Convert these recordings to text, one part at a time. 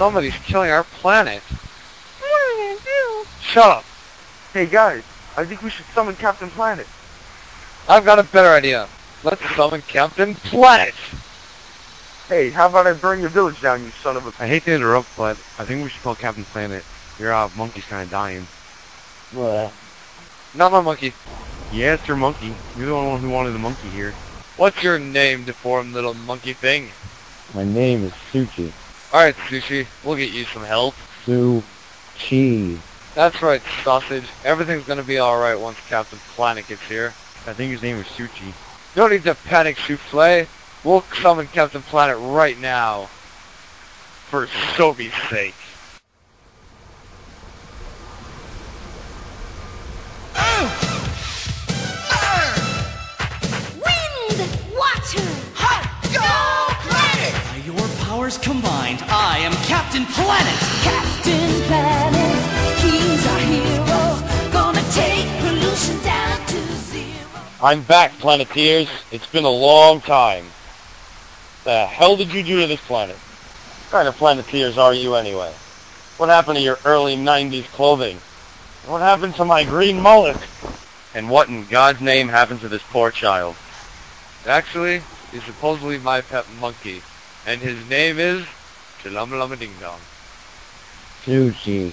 Somebody's killing our planet. What are you gonna do? Shut up. Hey guys, I think we should summon Captain Planet. I've got a better idea. Let's summon Captain Planet. Hey, how about I burn your village down, you son of a... I hate to interrupt, but I think we should call Captain Planet. Your uh, monkey's kind of dying. What? Not my monkey. Yeah, it's your monkey. You're the only one who wanted the monkey here. What's your name, deformed little monkey thing? My name is Suchi. Alright, Sushi. We'll get you some help. Su Chi. That's right, sausage. Everything's gonna be alright once Captain Planet gets here. I think his name is Suchi. No need to panic, Souffle. We'll summon Captain Planet right now. For Sobe's sake. Powers combined, I am Captain Planet! Captain Planet, he's our hero. Gonna take pollution down to zero. I'm back, Planeteers. It's been a long time. The hell did you do to this planet? What kind of Planeteers are you anyway? What happened to your early 90s clothing? What happened to my green mullet? And what in God's name happened to this poor child? Actually, he's supposedly my pet monkey. And his name is Chilum Lama Ding Dong. Suchi.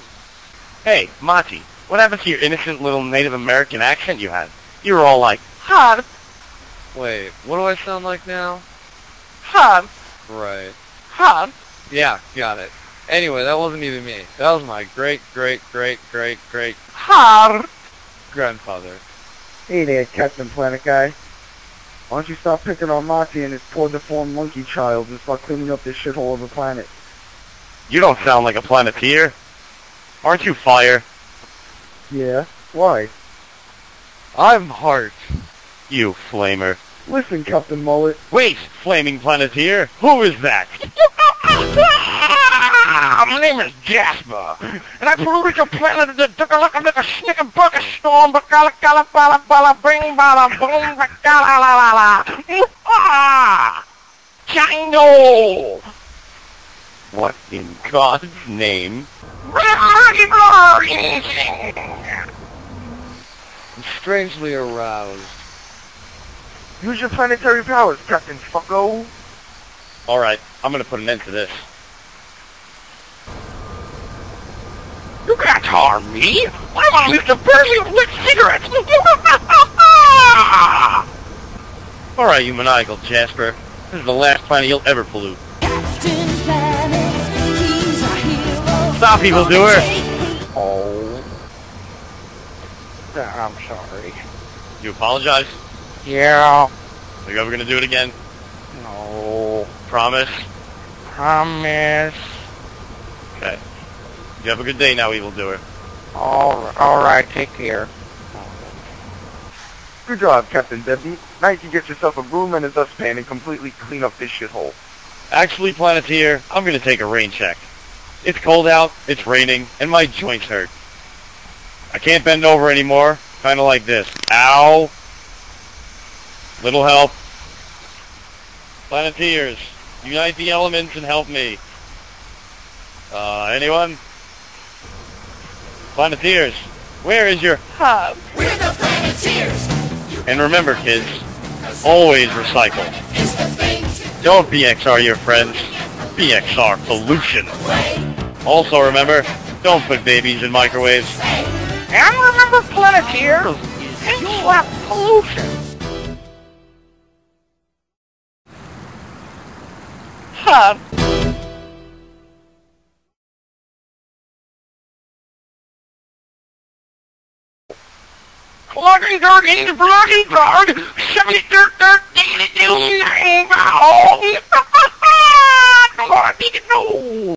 Hey, Monty, what happened to your innocent little Native American accent you had? You were all like, Hot. Wait, what do I sound like now? Hot. Right. Hot. Yeah, got it. Anyway, that wasn't even me. That was my great, great, great, great, great, hot grandfather. Hey there, Captain Planet guy. Why don't you stop picking on Monty and his poor deformed monkey child and start cleaning up this shithole of a planet? You don't sound like a planeteer. Aren't you fire? Yeah? Why? I'm heart. You flamer. Listen, Captain Mullet. Wait, flaming planeteer. Who is that? My name is Jasper, and I polluted your planet to duck a look a lick a snick a a storm, but gala gala bala bala bring bala boom, but gala la la la. Ah! Django! What in God's name? I'm strangely aroused. Use your planetary powers, Captain Fucko. Alright, I'm gonna put an end to this. You can't harm me. I'm only the with cigarettes. Alright, you maniacal Jasper. This is the last planet you'll ever pollute. Planet, he's our hero. Stop, evildoer! Oh. I'm sorry. You apologize? Yeah. Are you ever gonna do it again? No. Promise? Promise. Okay. You have a good day now, evildoer. All, all right, take care. Good job, Captain Debbie. Now you can get yourself a broom and a dustpan and completely clean up this shithole. Actually, Planeteer, I'm gonna take a rain check. It's cold out, it's raining, and my joints hurt. I can't bend over anymore, kinda like this. Ow! Little help. Planeteers, unite the elements and help me. Uh, anyone? Planeteers, where is your hub? We're the Planeteers. And remember, kids, always recycle. It's the thing Don't BXR your friends. BXR pollution. Also remember, don't put babies in microwaves. And remember Planeteers, and slap pollution. Hub. Cluggy dirty, bloody guard, shimmy dirt dirt, dee dee doo, nine, oh,